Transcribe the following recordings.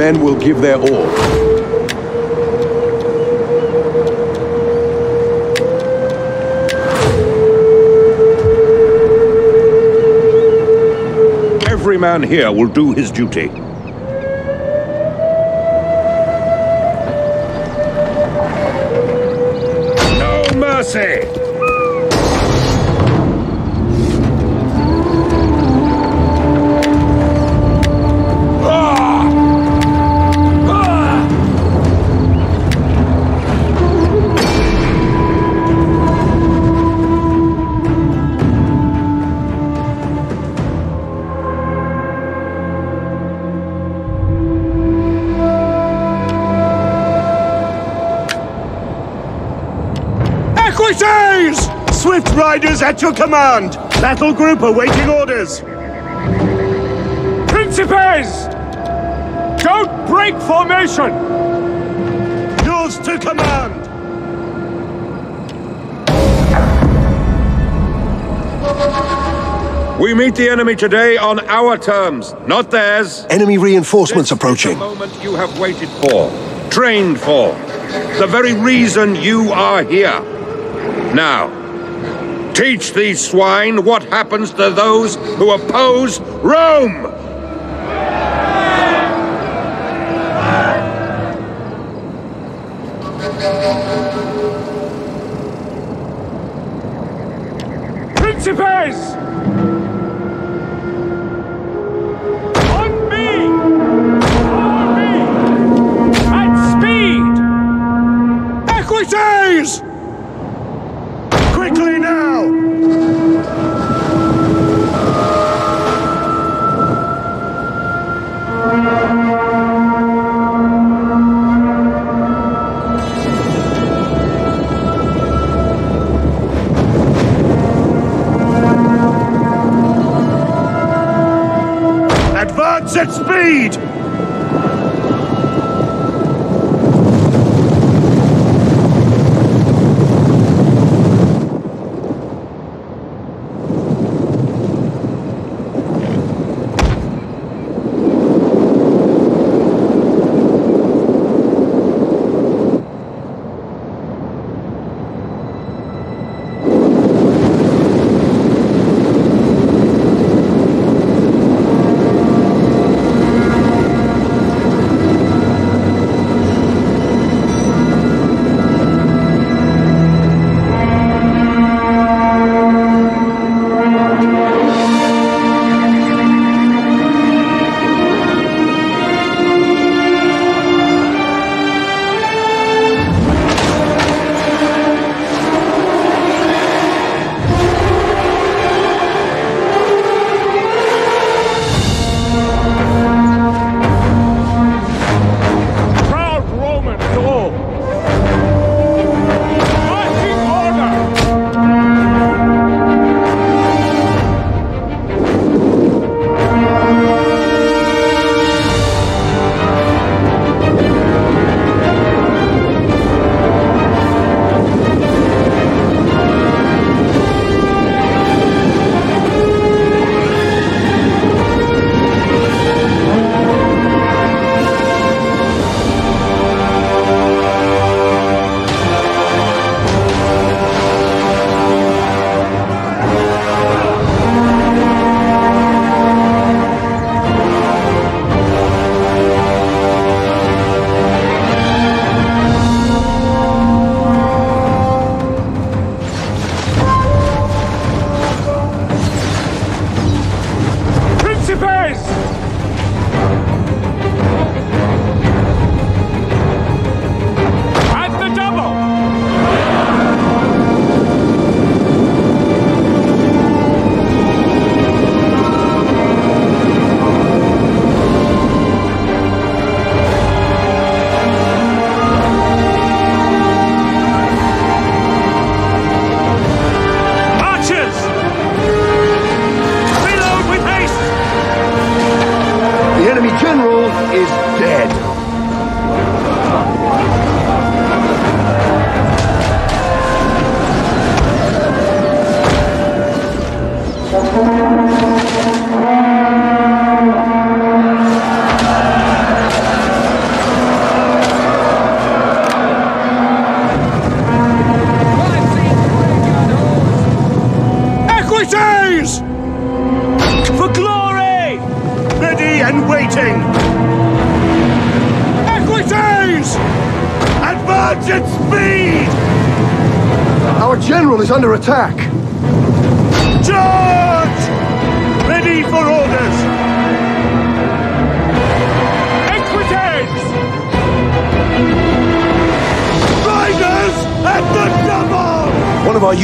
men will give their all. Every man here will do his duty. No mercy! Swift riders at your command! Battle group awaiting orders! Principes! Don't break formation! Yours to command! We meet the enemy today on our terms, not theirs. Enemy reinforcements This is approaching. the moment you have waited for, trained for, the very reason you are here. Now, teach these swine what happens to those who oppose Rome! Principes! On me! On me! At speed! Equites! Advance at speed!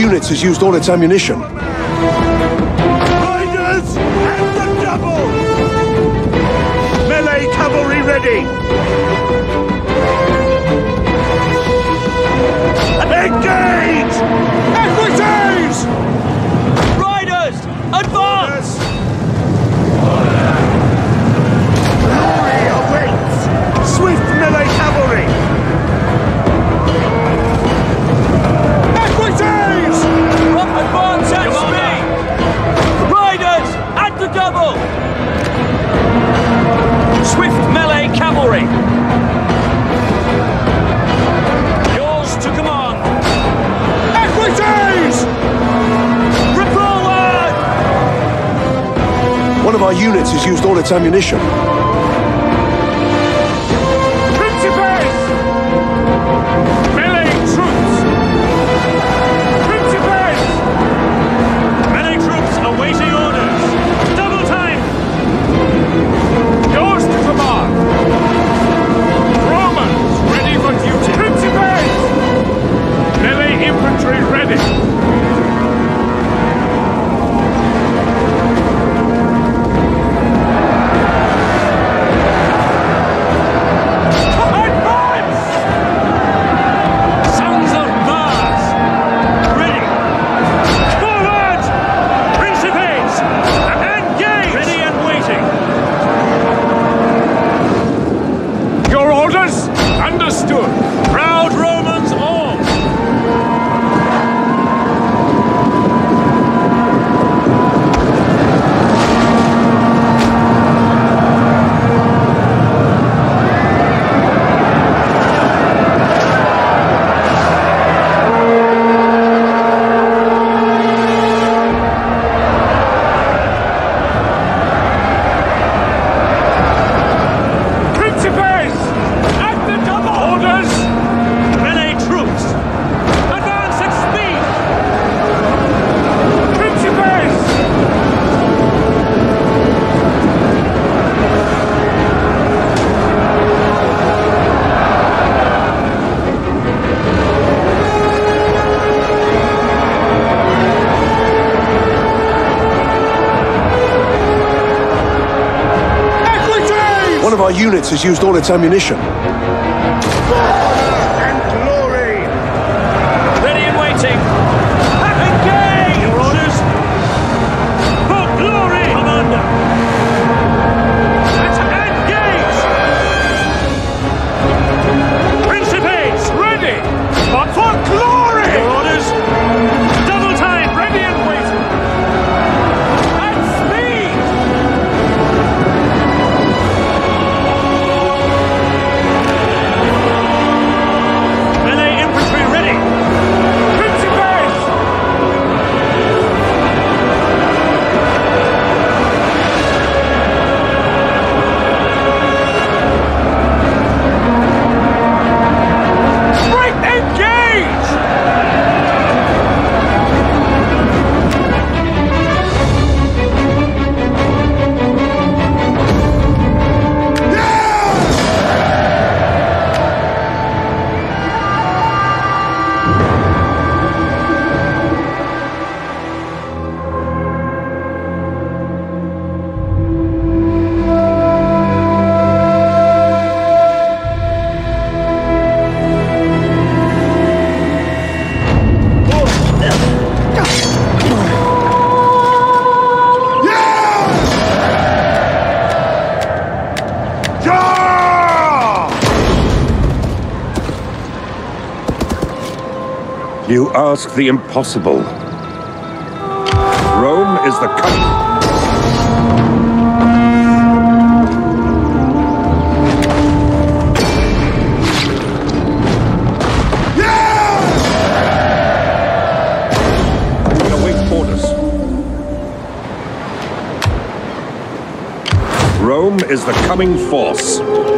units has used all its ammunition. ammunition. has used all its ammunition. ask the impossible. Rome is the country. Rome is the coming force.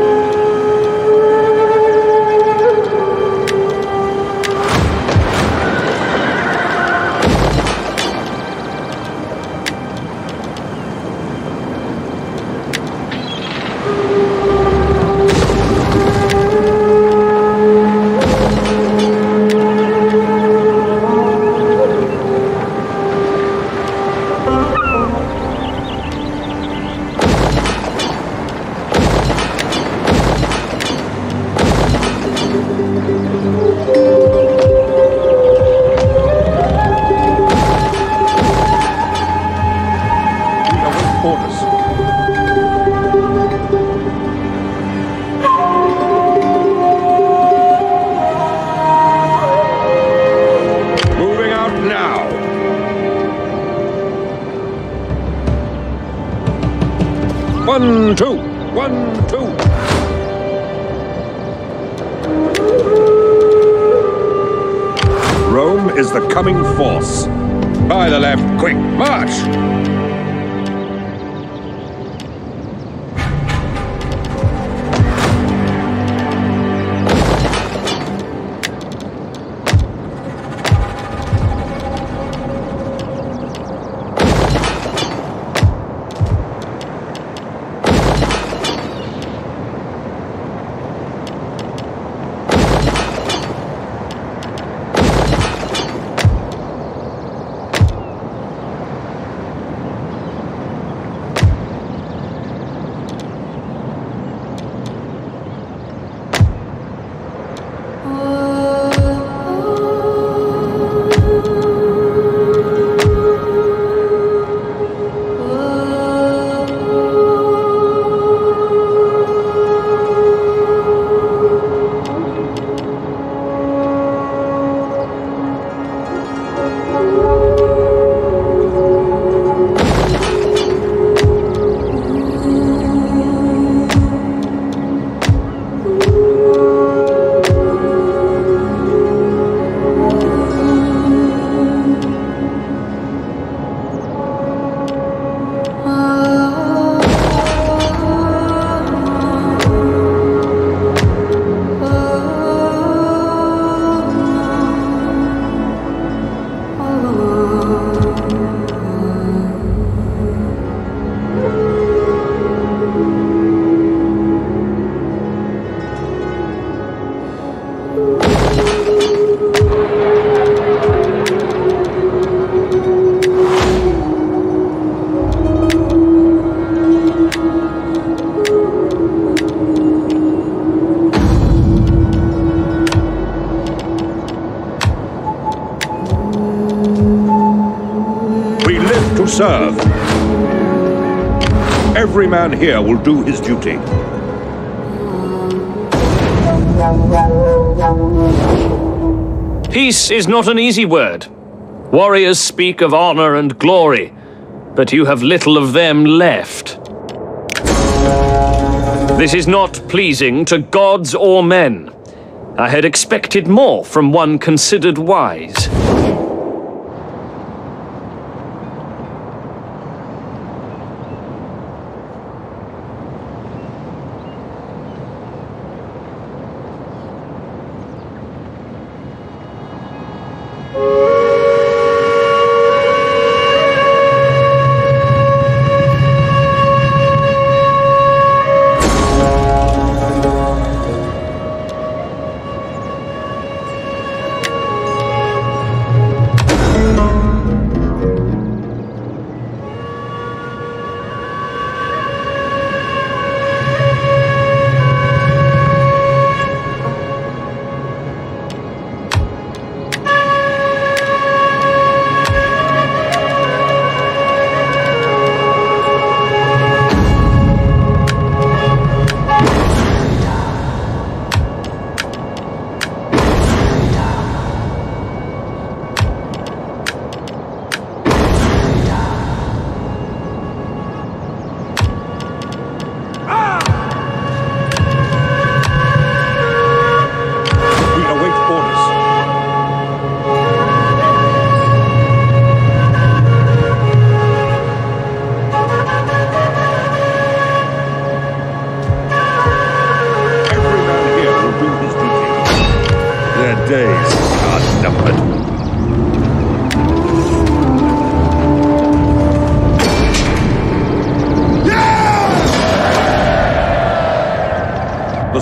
Here will do his duty. Peace is not an easy word. Warriors speak of honor and glory, but you have little of them left. This is not pleasing to gods or men. I had expected more from one considered wise.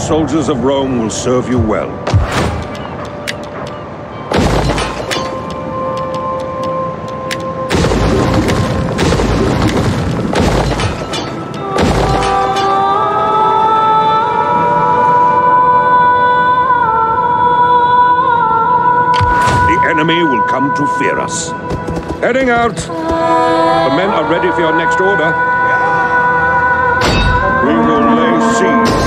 Soldiers of Rome will serve you well. The enemy will come to fear us. Heading out. The men are ready for your next order. We will lay siege.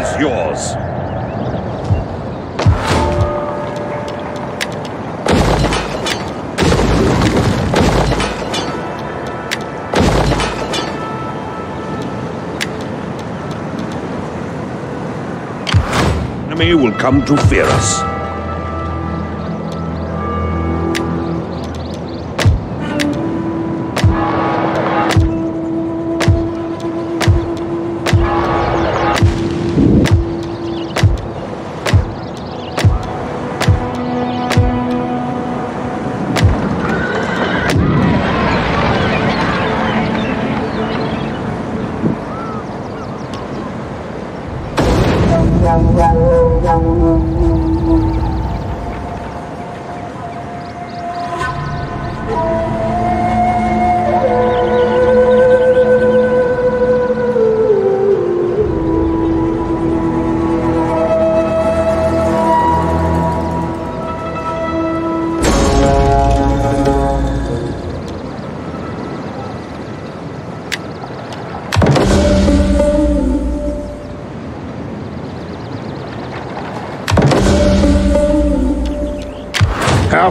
Is yours. Enemy will come to fear us.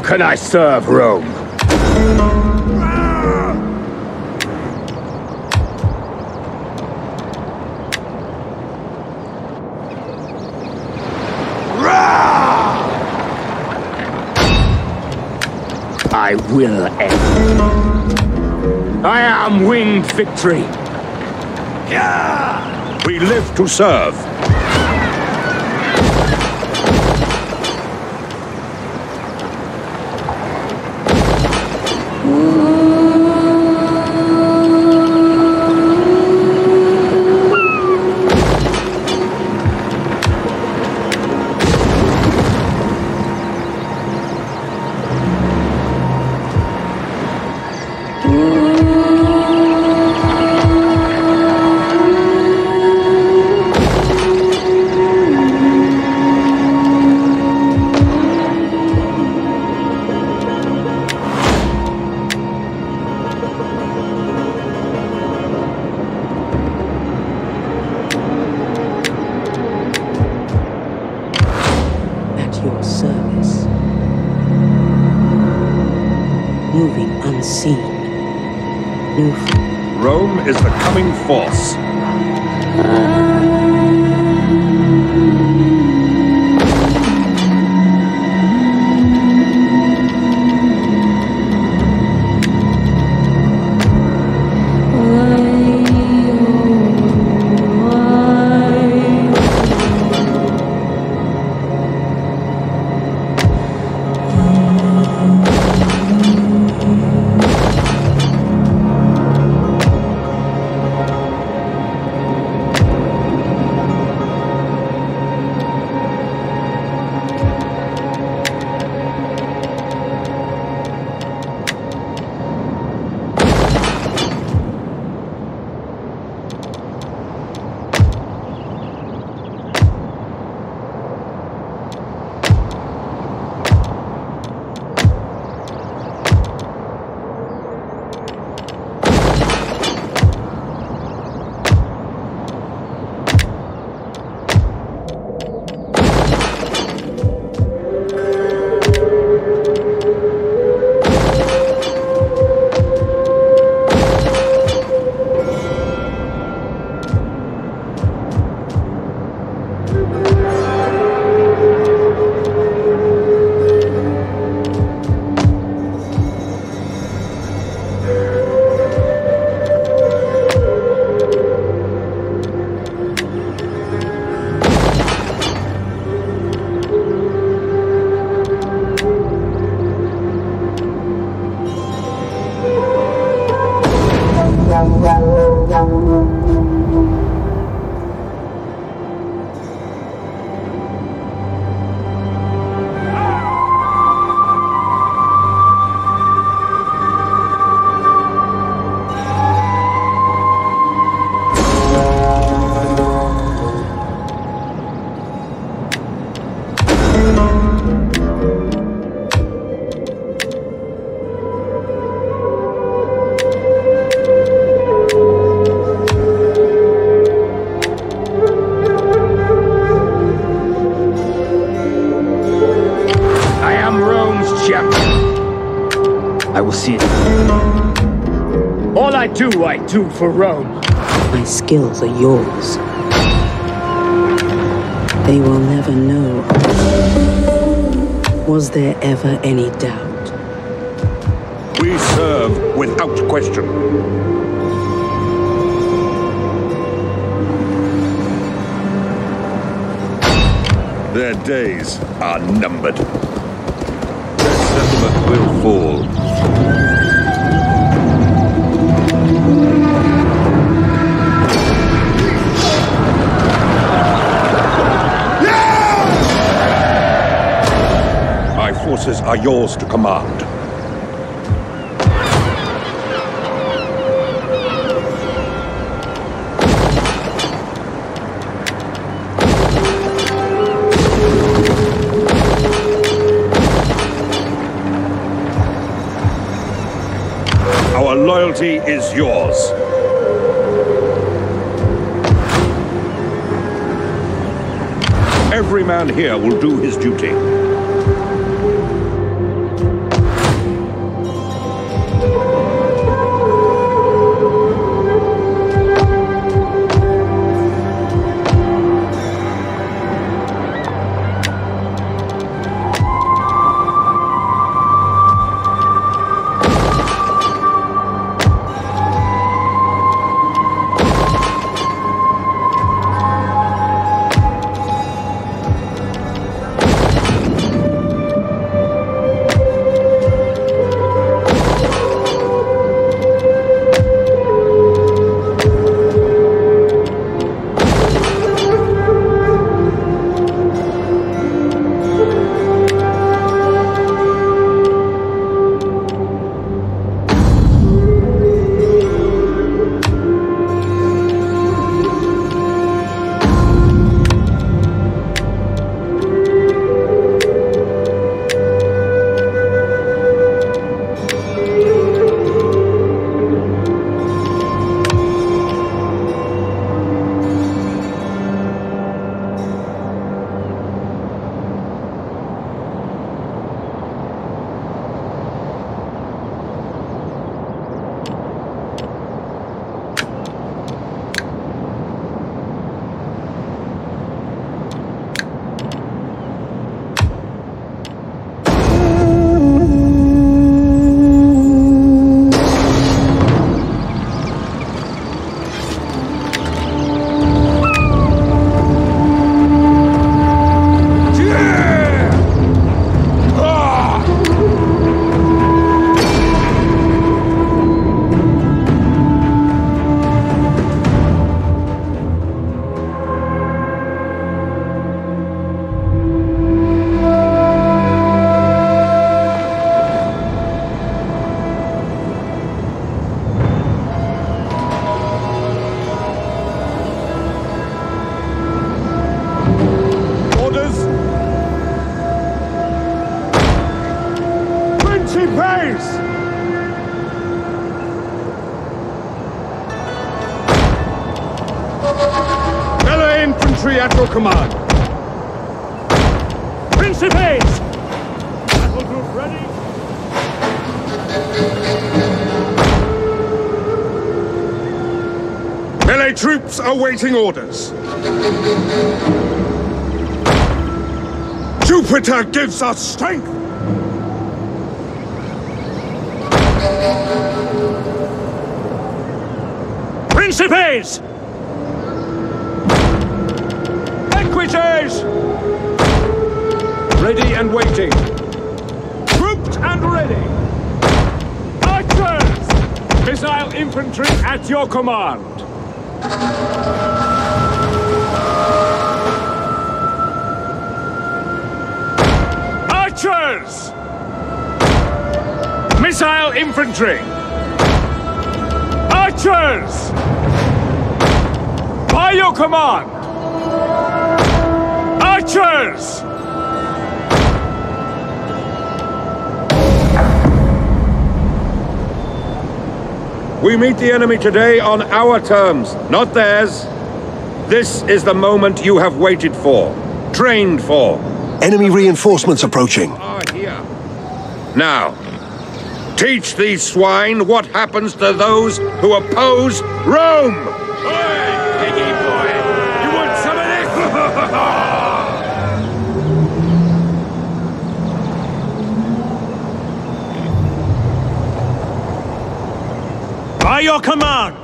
Can I serve Rome? I will end. I am winged victory. Yeah! We live to serve. Do, I do for Rome. My skills are yours. They will never know. Was there ever any doubt? We serve without question. Their days are numbered. Forces are yours to command. Our loyalty is yours. Every man here will do his duty. Awaiting orders. Jupiter gives us strength! Principes! Equites! Ready and waiting. Grouped and ready! Archers! Missile infantry at your command! Archers! Missile infantry! Archers! By your command! Archers! We meet the enemy today on our terms, not theirs. This is the moment you have waited for, trained for, Enemy reinforcements approaching. are here. Now, Teach these swine what happens to those who oppose Rome! Piggy boy! You want some of this? By your command!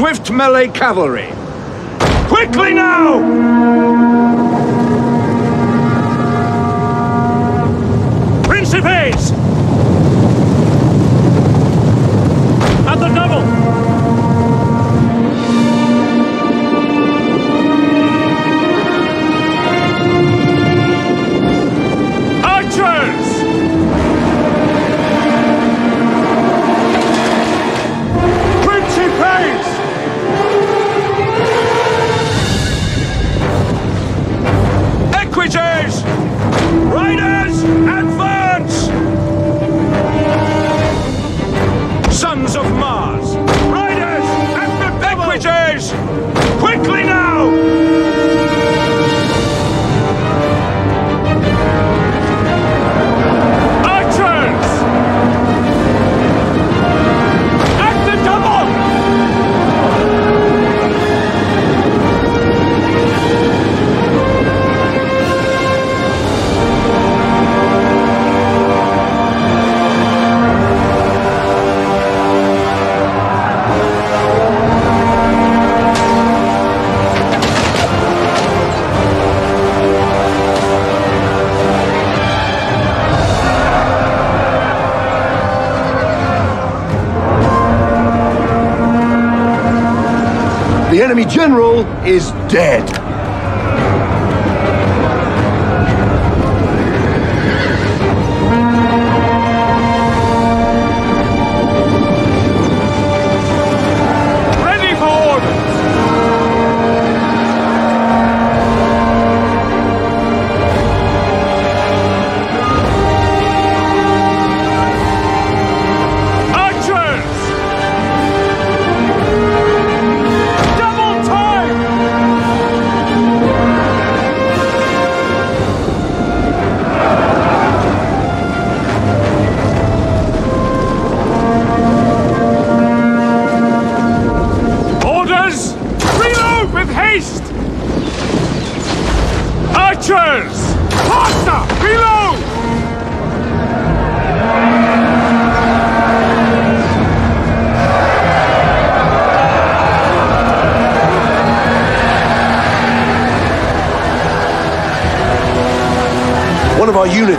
Swift melee cavalry! Quickly now! Principes! At the double! Is dead.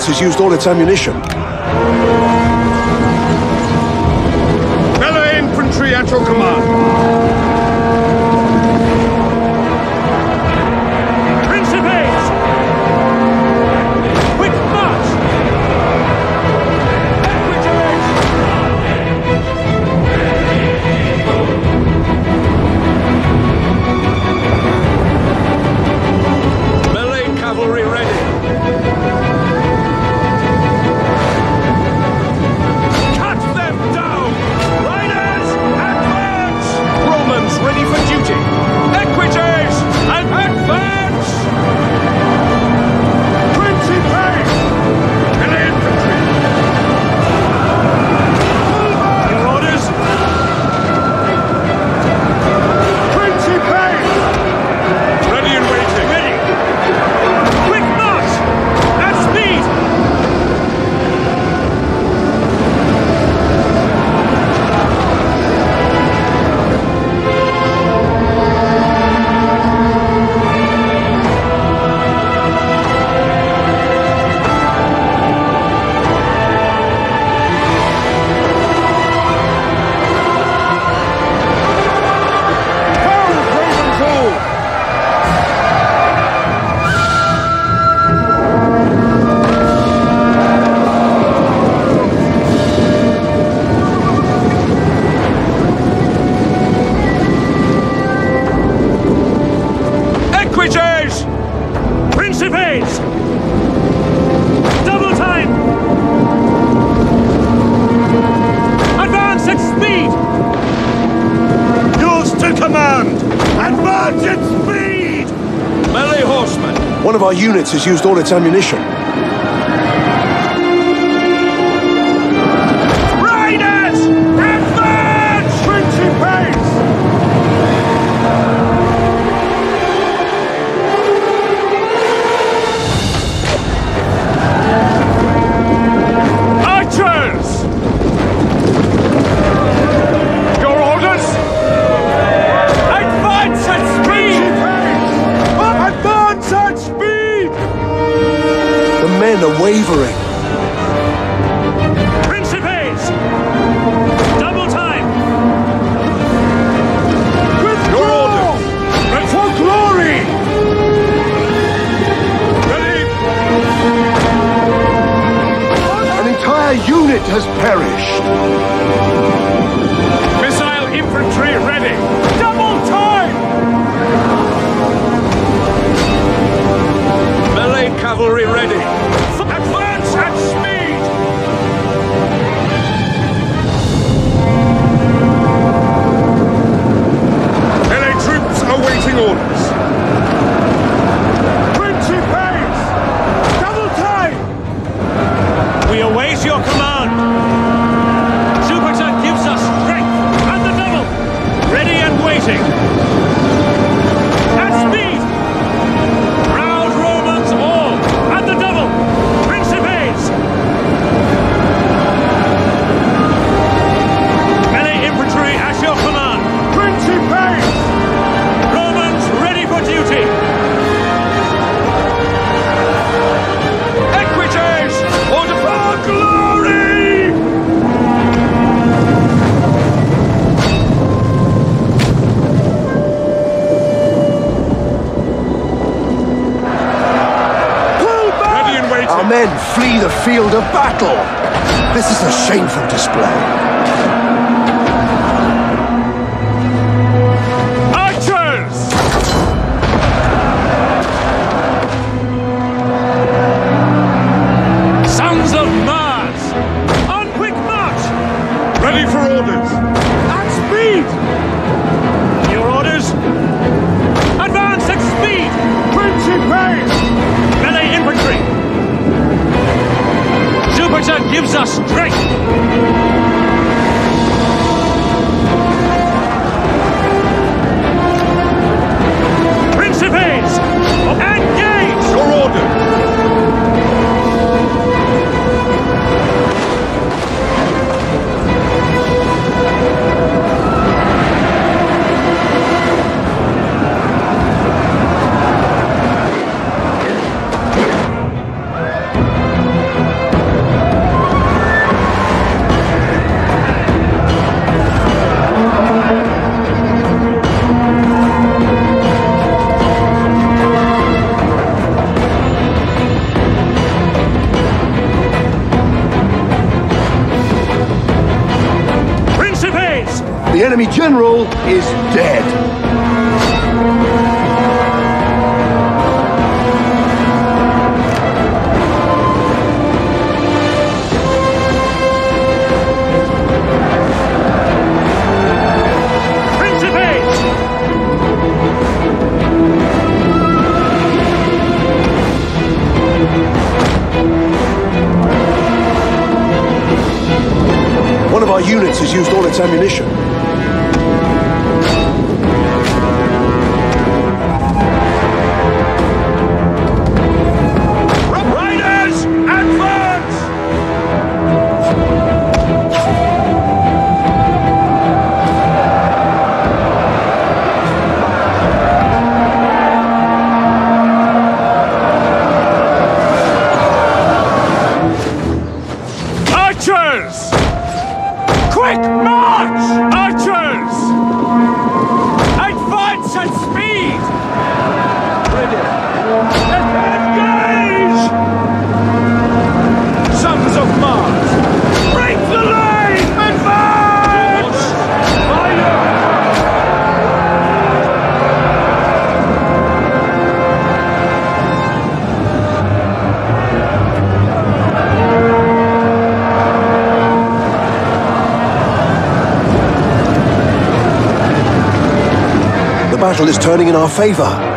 Of has used all its ammunition. has used all its ammunition. field of battle. This is a shameful display. Georgia gives us strength. Principes, Engage! Your orders! General is dead. Battle is turning in our favor.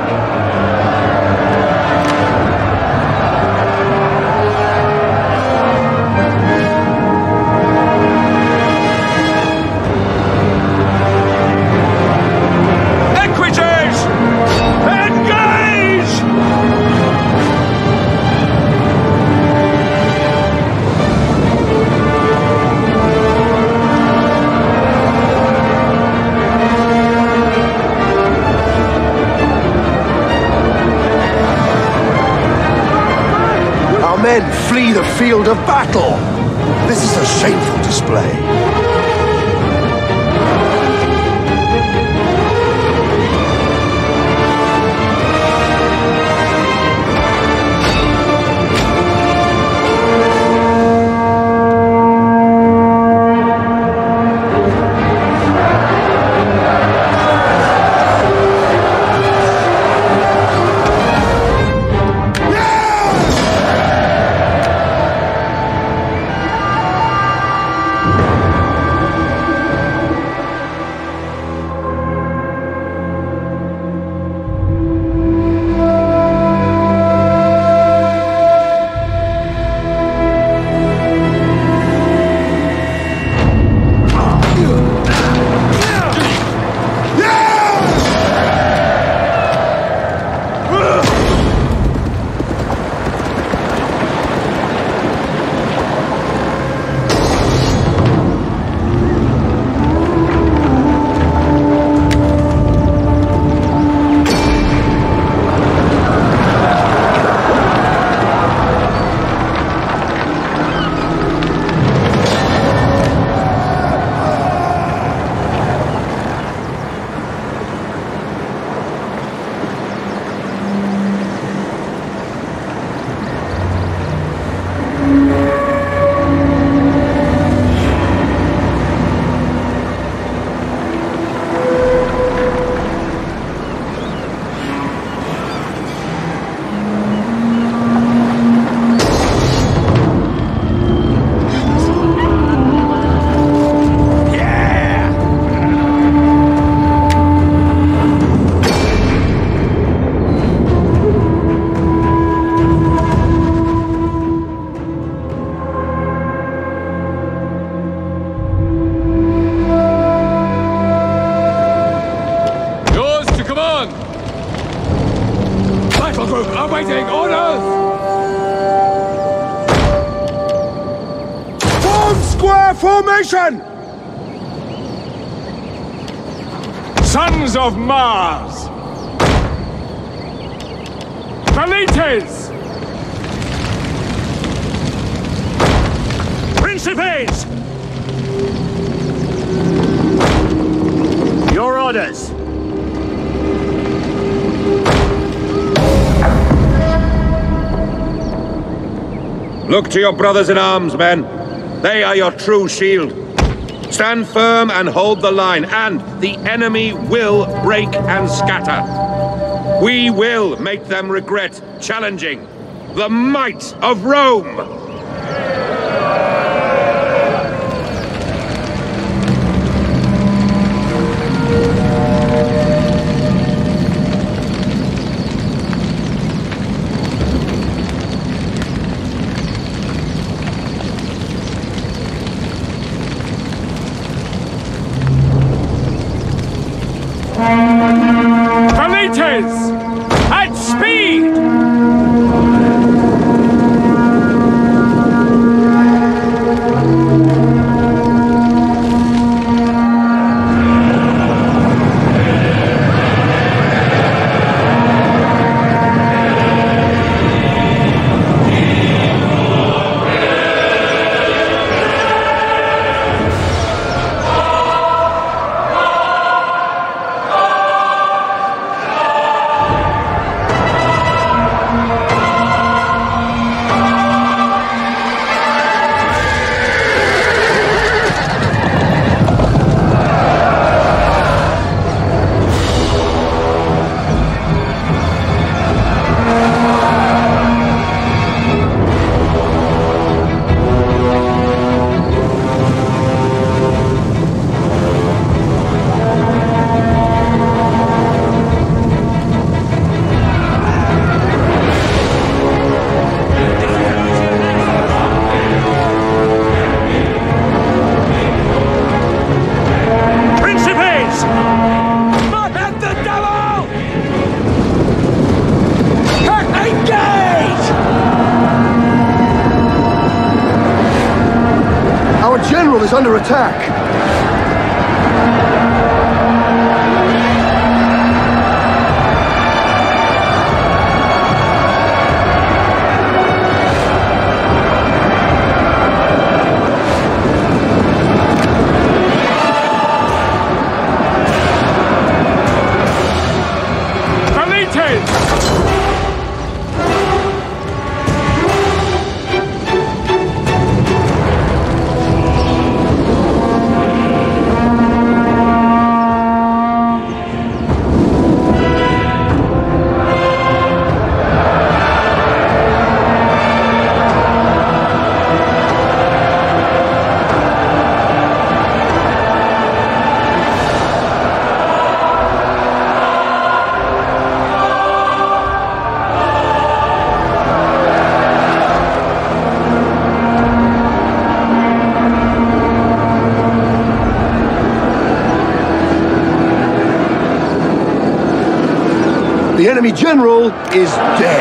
Field of battle. This is a shameful display. Square formation! Sons of Mars! Velites! Principes! Your orders! Look to your brothers in arms, men. They are your true shield. Stand firm and hold the line, and the enemy will break and scatter. We will make them regret challenging the might of Rome. The enemy general is dead.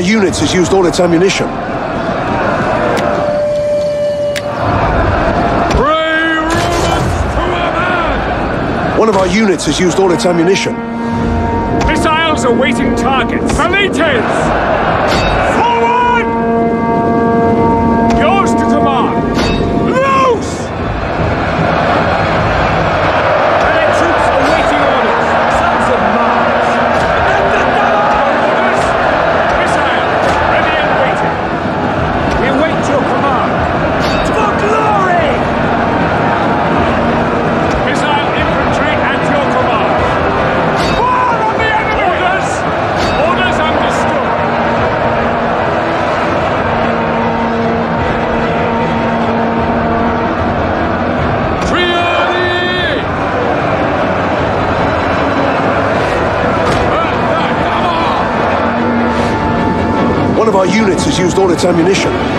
our units has used all its ammunition. One of our units has used all its ammunition. Missiles awaiting targets. Velites! ammunition.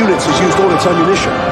units has used all its ammunition.